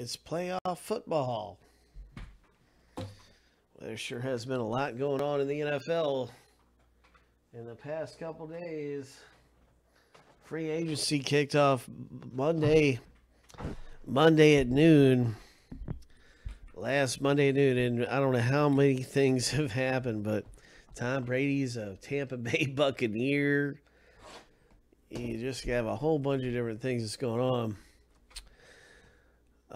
It's playoff football. There sure has been a lot going on in the NFL in the past couple days. Free agency kicked off Monday, Monday at noon. Last Monday at noon, and I don't know how many things have happened, but Tom Brady's a Tampa Bay Buccaneer. You just have a whole bunch of different things that's going on.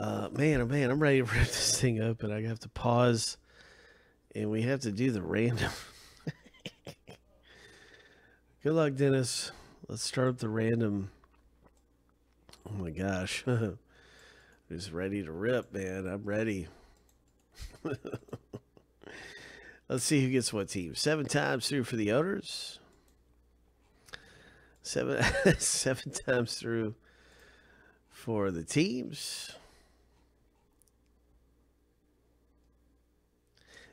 Uh, man, oh man, I'm ready to rip this thing open. I have to pause, and we have to do the random. Good luck, Dennis. Let's start the random. Oh my gosh. Just ready to rip, man. I'm ready. Let's see who gets what team. Seven times through for the owners. Seven seven times through for the teams.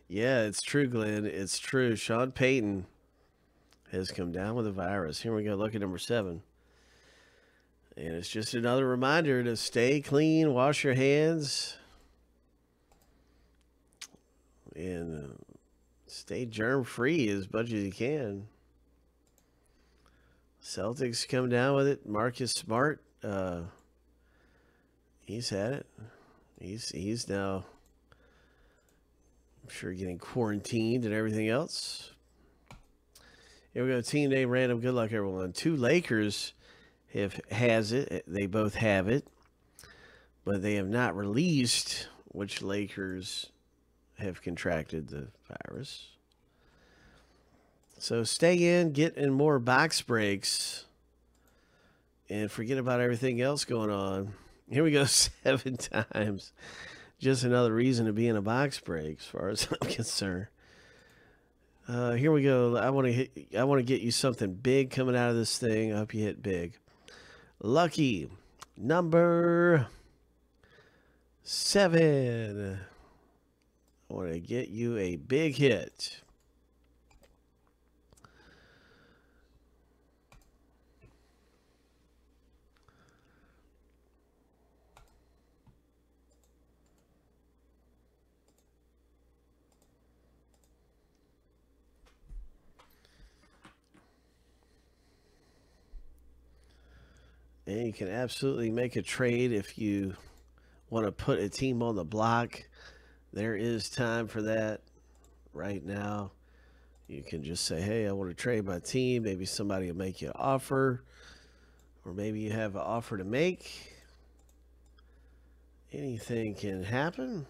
Yeah, it's true, Glenn. It's true. Sean Payton has come down with a virus. Here we go. Look at number seven. And it's just another reminder to stay clean, wash your hands, and uh, stay germ free as much as you can. Celtics come down with it. Marcus Smart, uh, he's had it. He's he's now, I'm sure, getting quarantined and everything else. Here we go. Team day random. Good luck, everyone. Two Lakers have has it. They both have it, but they have not released which Lakers have contracted the virus. So stay in, get in more box breaks, and forget about everything else going on. Here we go, seven times. Just another reason to be in a box break, as far as I'm concerned. Uh, here we go. I want to hit. I want to get you something big coming out of this thing. I hope you hit big. Lucky number seven. I want to get you a big hit. And you can absolutely make a trade if you want to put a team on the block. There is time for that right now. You can just say, hey, I want to trade my team. Maybe somebody will make you an offer, or maybe you have an offer to make. Anything can happen.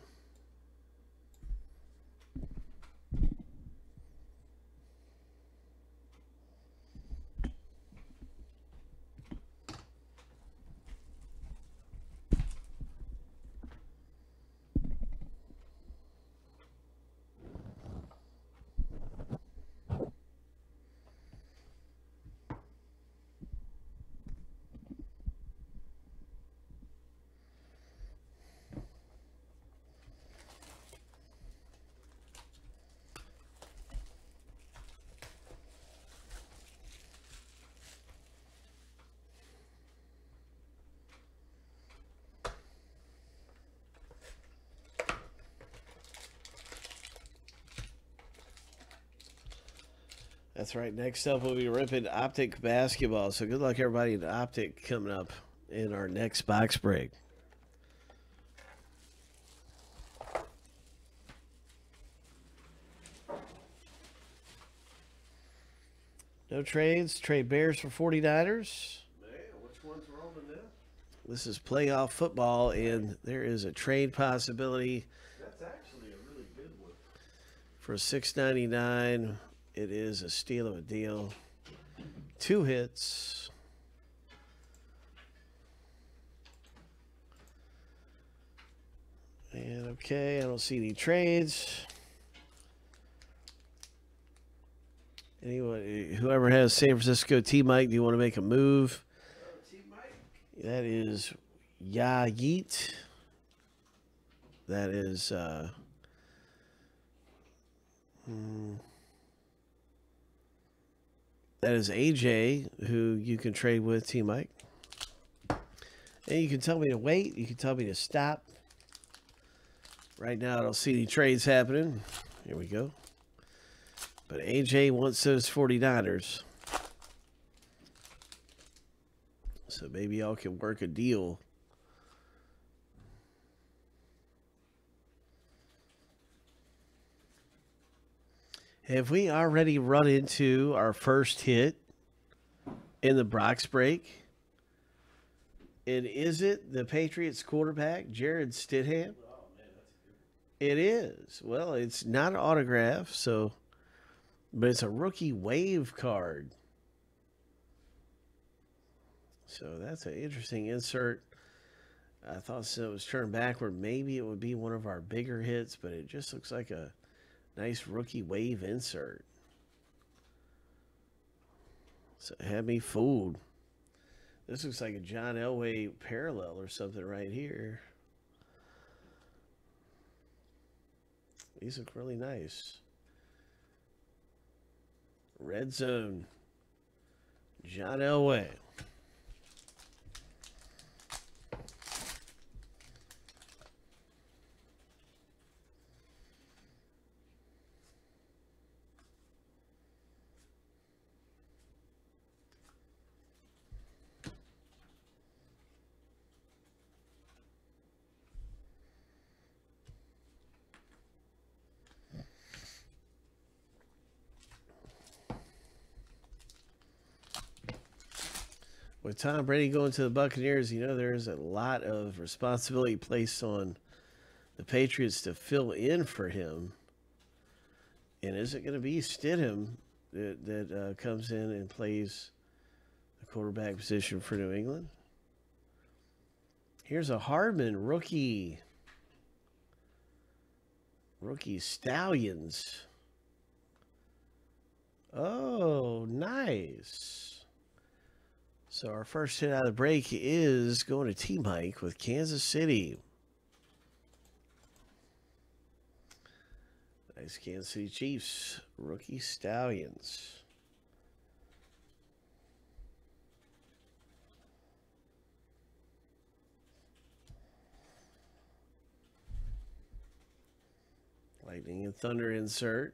That's right. Next up, we'll be ripping Optic basketball. So good luck, everybody, in Optic coming up in our next box break. No trades. Trade Bears for 49ers. Man, which one's rolling now? This is playoff football, and there is a trade possibility That's actually a really good one. for 6.99. It is a steal of a deal. Two hits. And okay, I don't see any trades. Anyone, whoever has San Francisco T Mike, do you want to make a move? That is Ya Yeet. That is uh hmm. That is AJ who you can trade with T Mike. And you can tell me to wait, you can tell me to stop. Right now, I don't see any trades happening. Here we go. But AJ wants those 49ers. So maybe y'all can work a deal. Have we already run into our first hit in the box break? And is it the Patriots quarterback, Jarrett Stidham? It is. Well, it's not an autograph, so but it's a rookie wave card. So that's an interesting insert. I thought so it was turned backward. Maybe it would be one of our bigger hits, but it just looks like a nice rookie wave insert. So had me fooled. This looks like a John Elway parallel or something right here. These look really nice. Red Zone. John Elway. With Tom Brady going to the Buccaneers, you know there's a lot of responsibility placed on the Patriots to fill in for him. And is it going to be Stidham that, that uh, comes in and plays the quarterback position for New England? Here's a Hardman rookie. Rookie Stallions. Oh, nice. So our first hit out of the break is going to Team Mike with Kansas City. Nice Kansas City Chiefs rookie Stallions. Lightning and Thunder insert.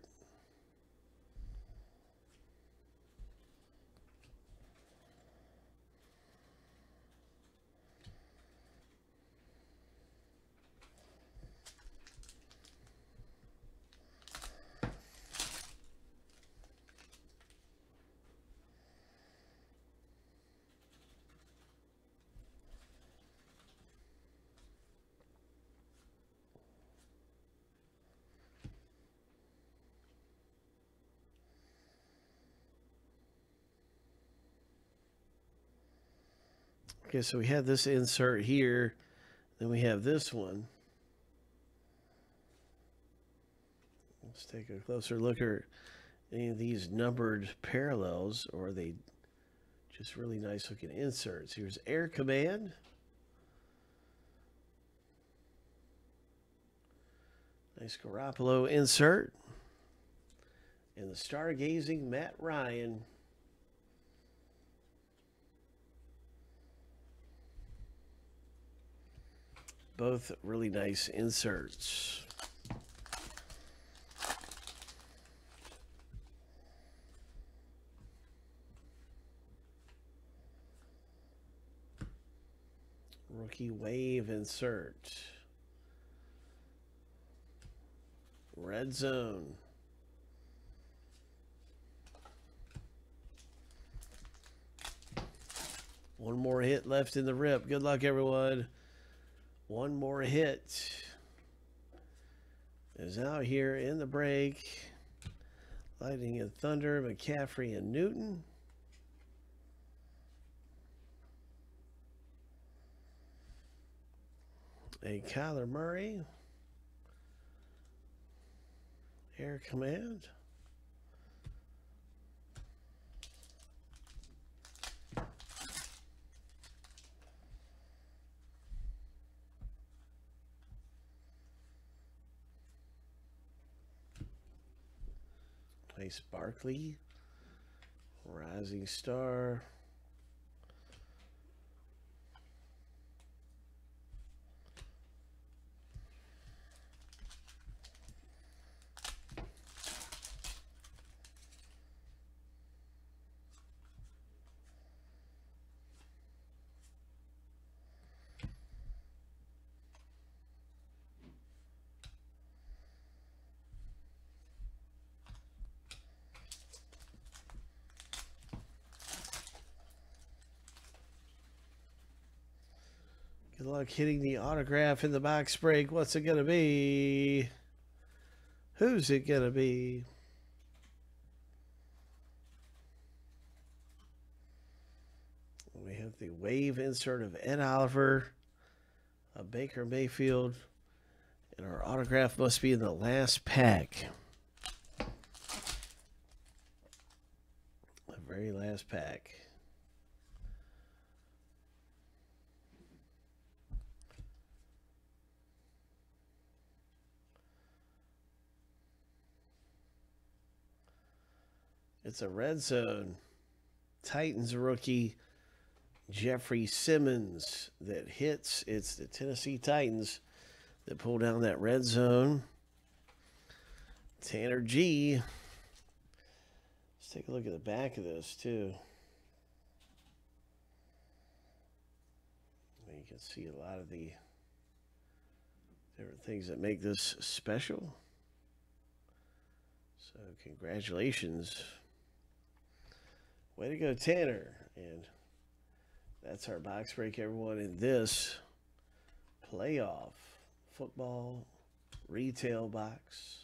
Okay, so we have this insert here. Then we have this one. Let's take a closer look at any of these numbered parallels, or they just really nice looking inserts? Here's Air Command. Nice Garoppolo insert. And the stargazing Matt Ryan. Both really nice inserts. Rookie wave insert. Red zone. One more hit left in the rip. Good luck, everyone. One more hit is out here in the break. Lightning and Thunder, McCaffrey and Newton. A Kyler Murray. Air Command. Nice Barkley. Rising Star. Good luck hitting the autograph in the box break. What's it going to be? Who's it going to be? We have the wave insert of Ed Oliver, a Baker Mayfield, and our autograph must be in the last pack. The very last pack. It's a red zone. Titans rookie Jeffery Simmons that hits. It's the Tennessee Titans that pull down that red zone. Tanner G. Let's take a look at the back of this too. You can see a lot of the different things that make this special. So congratulations. Way to go, Tanner. And that's our box break, everyone, in this playoff football retail box.